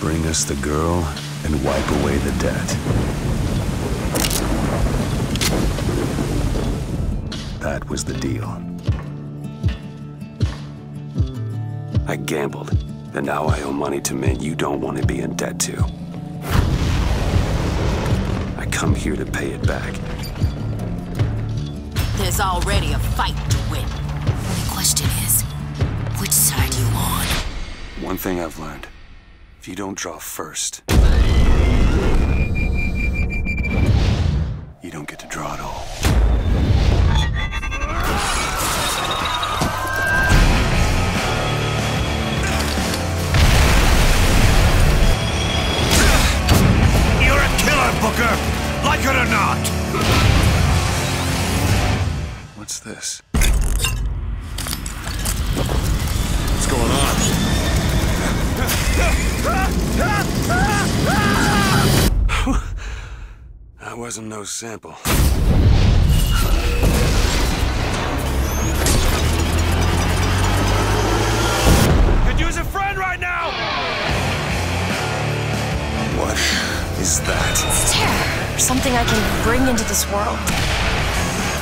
Bring us the girl and wipe away the debt. That was the deal. I gambled, and now I owe money to men you don't want to be in debt to. I come here to pay it back. There's already a fight to win. The question is, which side you on? One thing I've learned. If you don't draw first, you don't get to draw at all. You're a killer, Booker! Like it or not! What's this? Wasn't no sample. Could use a friend right now! What is that? It's terror. Something I can bring into this world.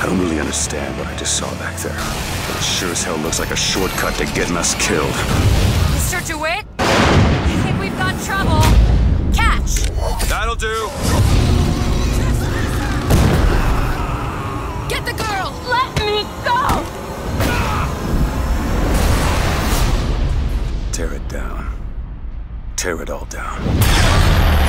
I don't really understand what I just saw back there. But it sure as hell looks like a shortcut to getting us killed. Mr. DeWitt? I think we've got trouble. Catch! That'll do! Get the girl! Let me go! Tear it down. Tear it all down.